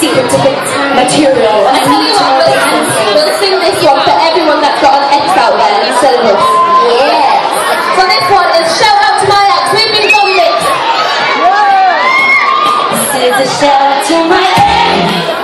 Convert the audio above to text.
secret to big material. And I need to know the answer. We'll sing this one for everyone that's got an ex out there. So this. Yes. So this one is Shout Out to My Ex. We've been voted. This is a shout out to my ex.